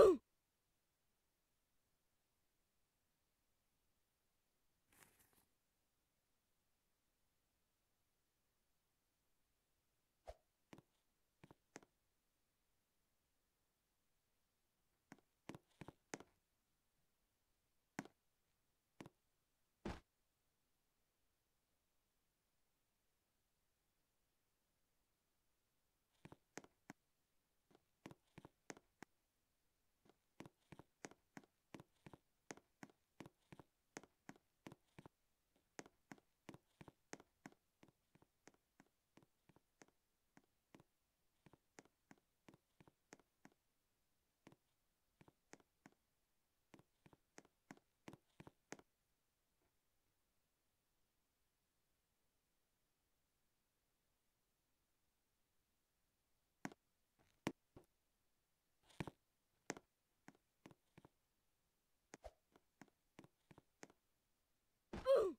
Ooh. Babu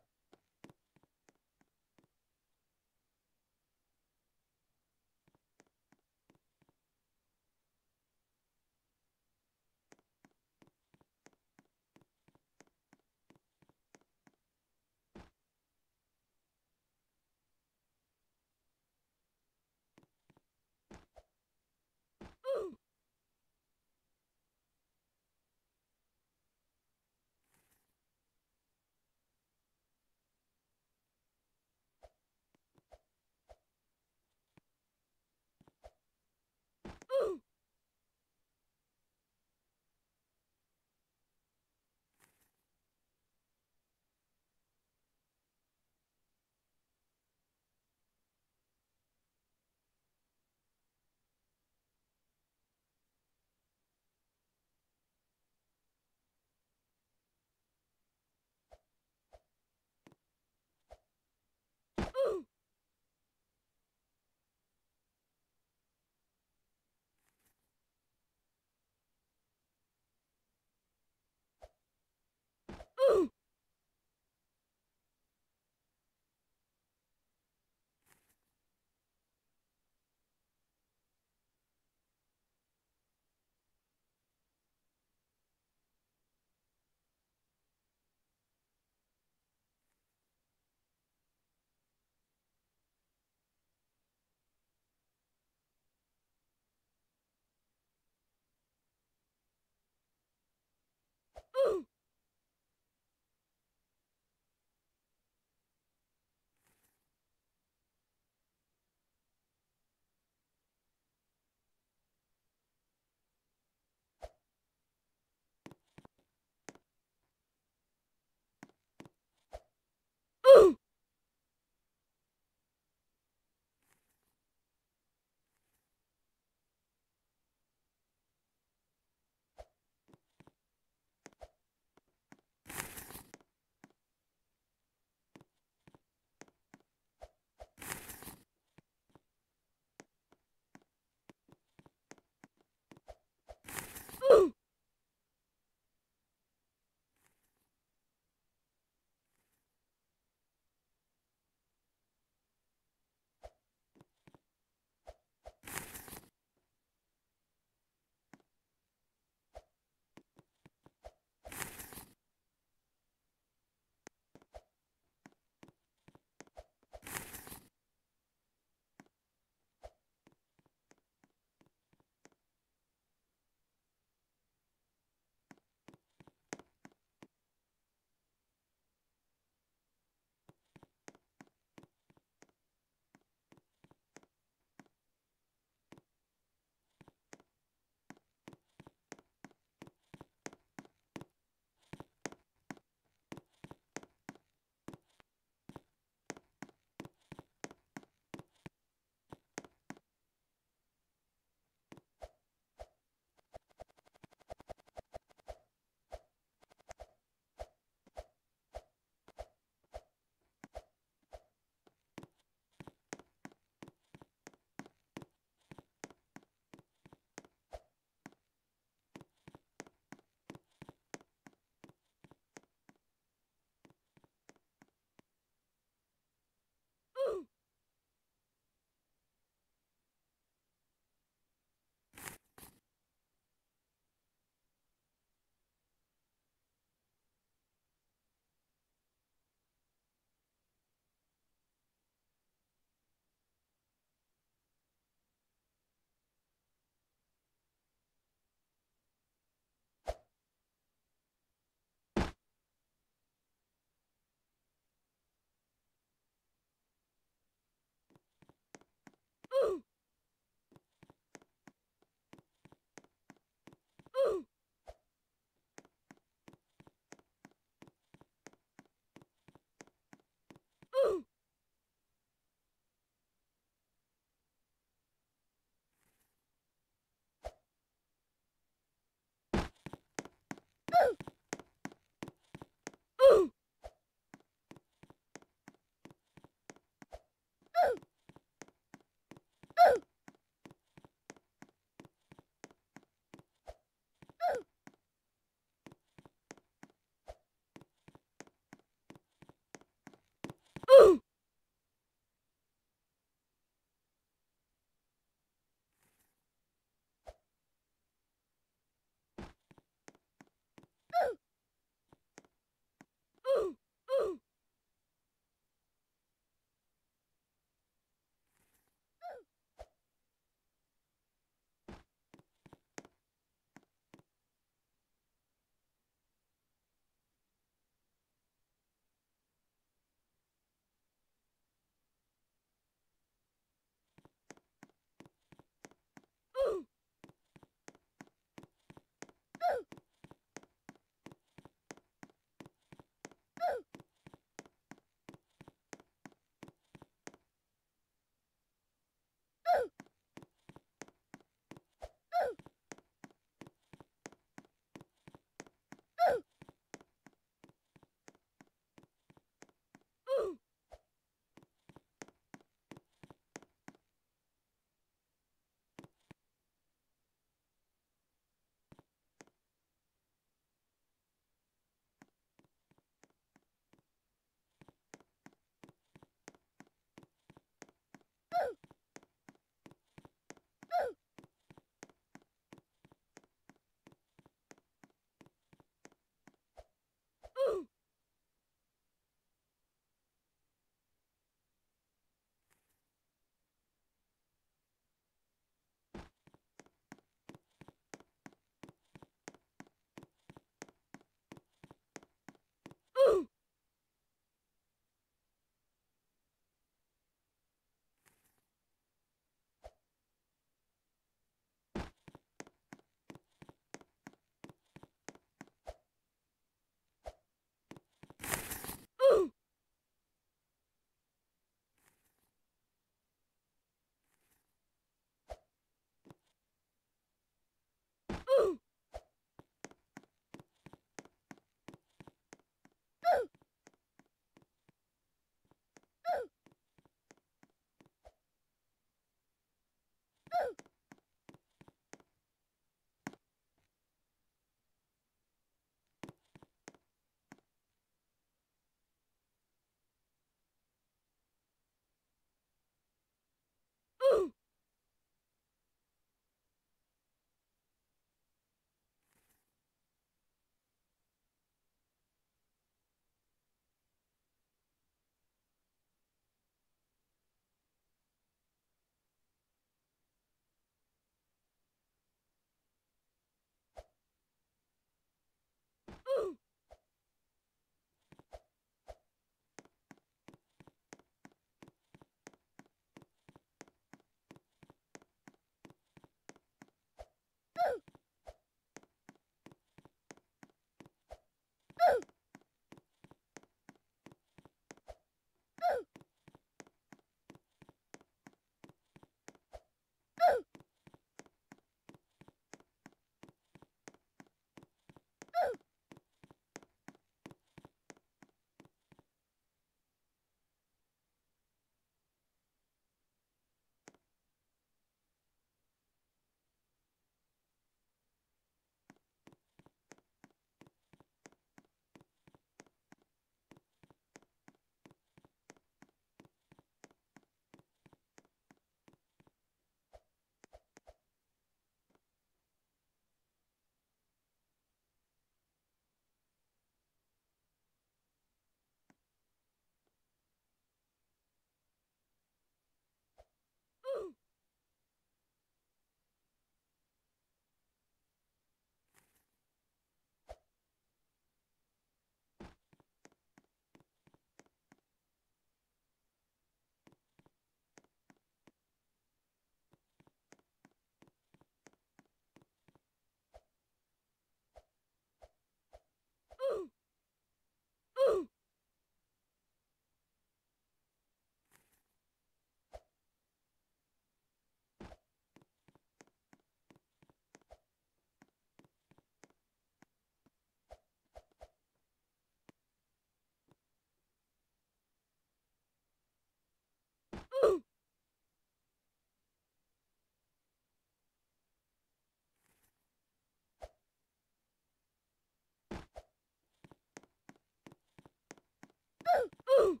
Ooh, ooh.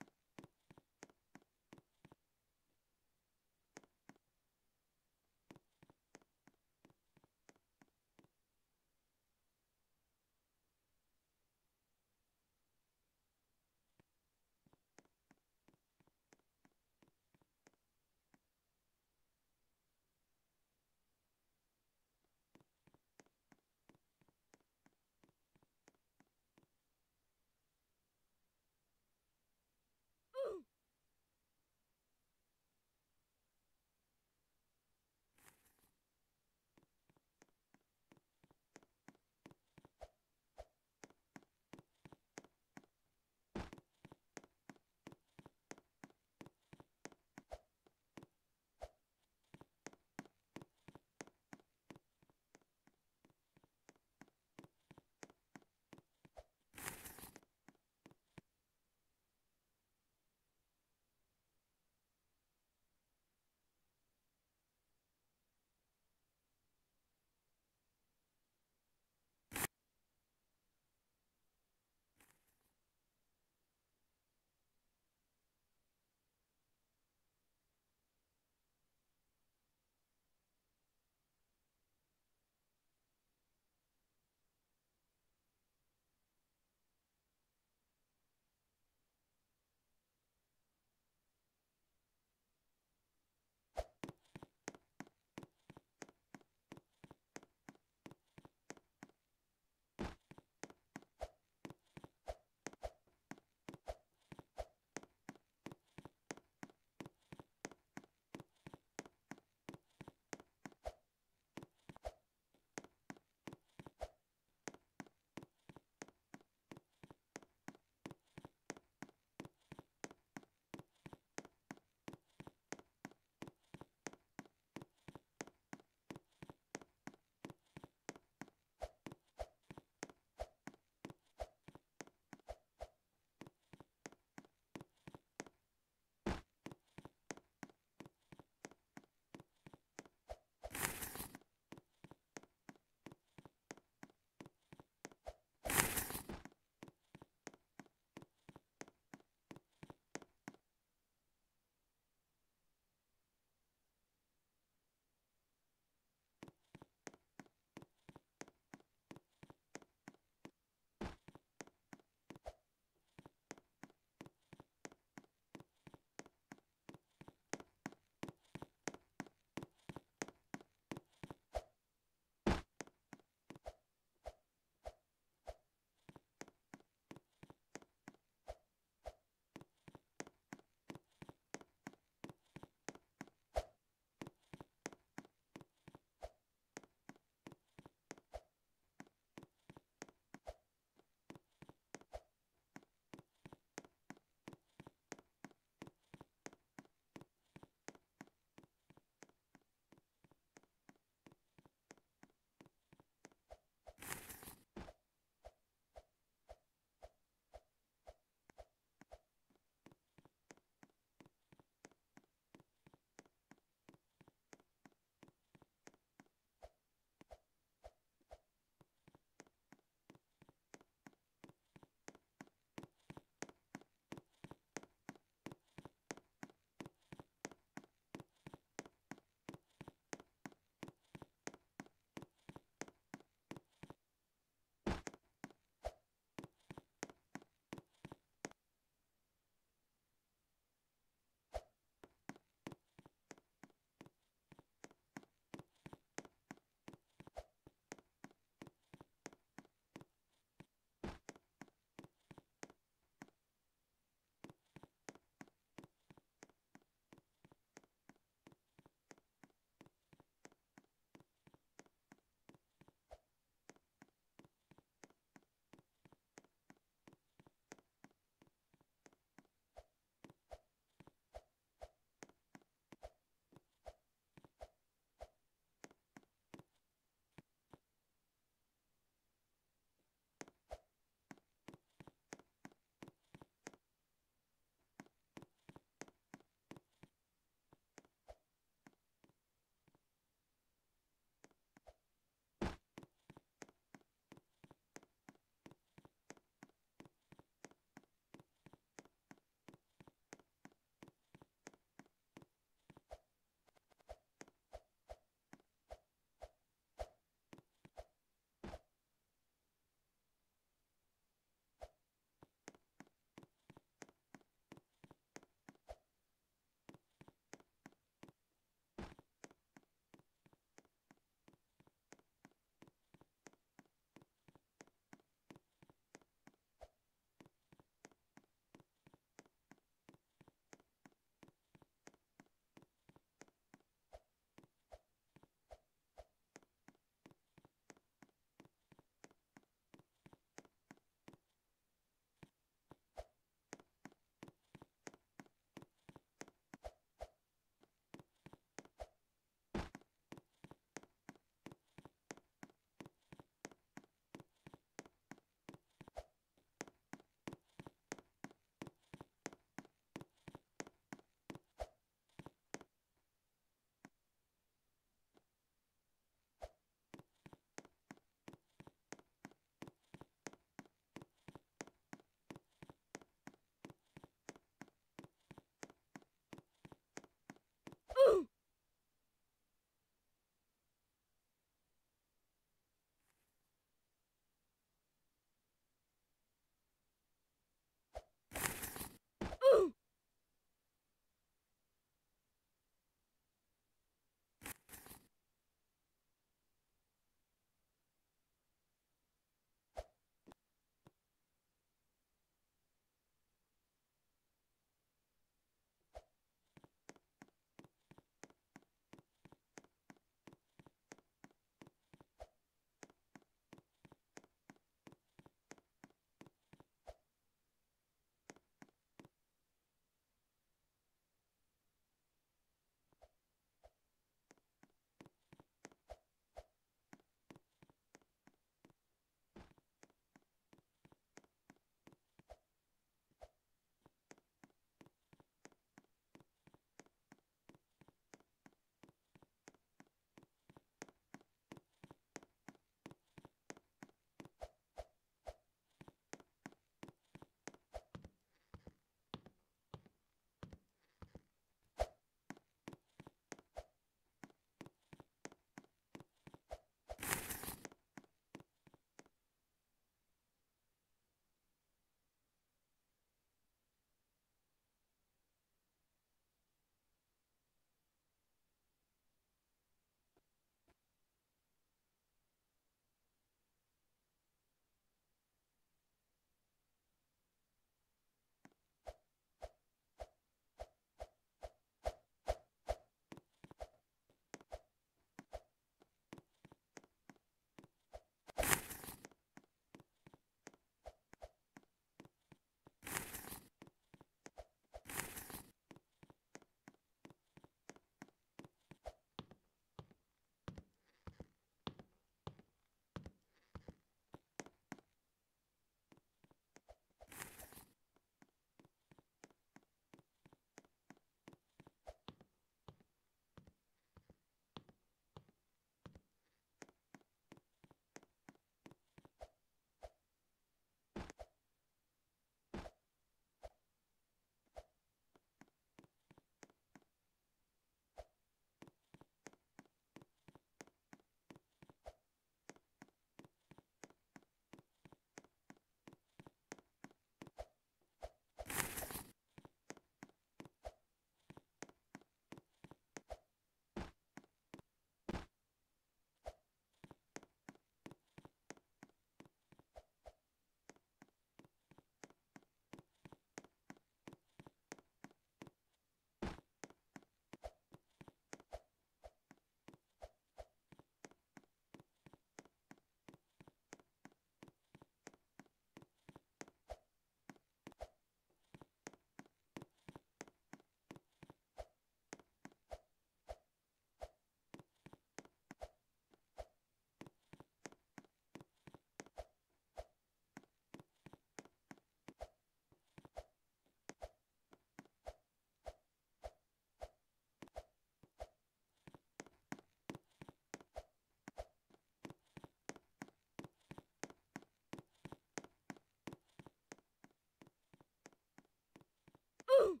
Ooh.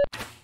you